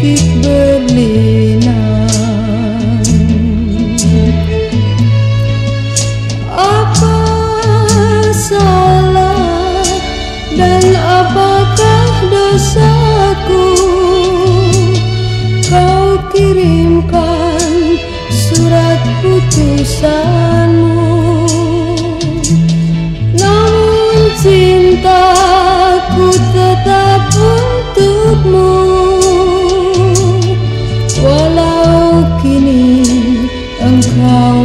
berlinang Apa salah dan apakah dosaku? Kau kirimkan surat putusanmu. Namun cintaku tetap untukmu